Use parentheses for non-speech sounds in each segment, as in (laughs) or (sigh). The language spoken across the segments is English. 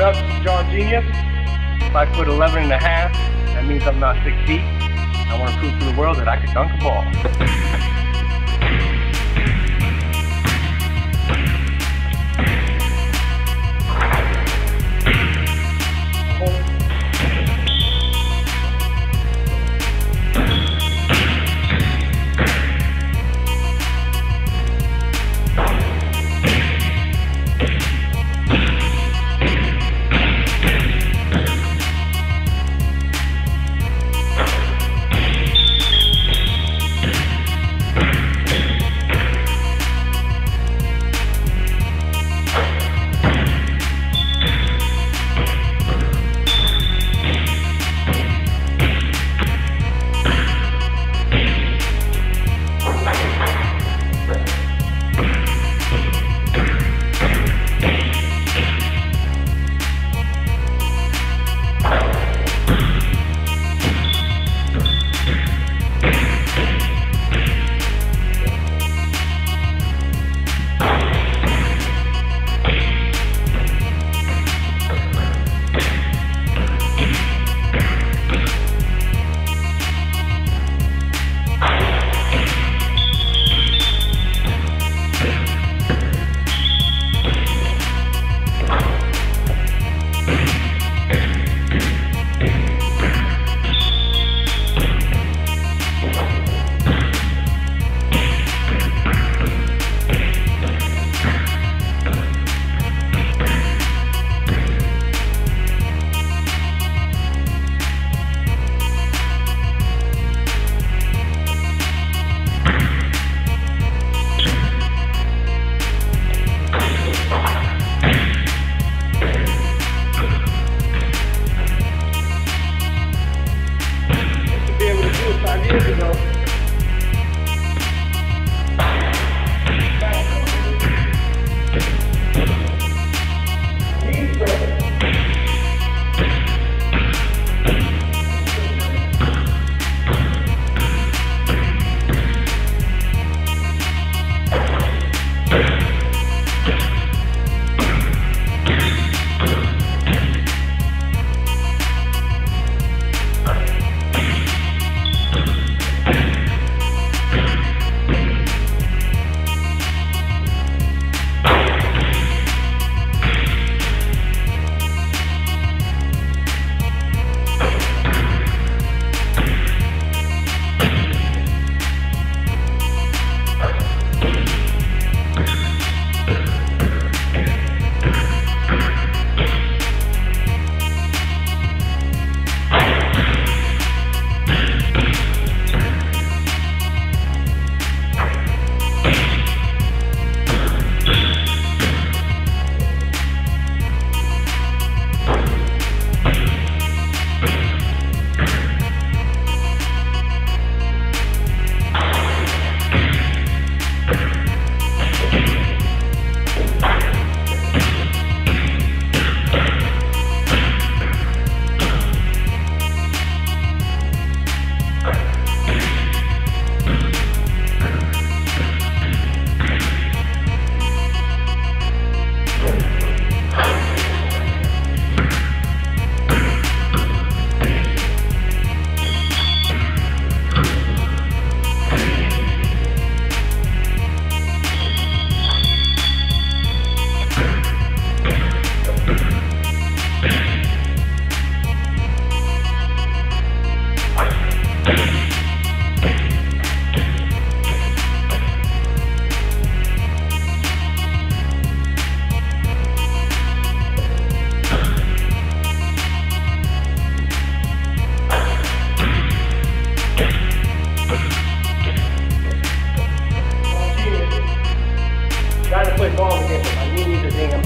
What up, JonGenius? Five foot eleven and a half. That means I'm not six feet. I want to prove to the world that I can dunk a ball. (laughs)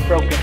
broken.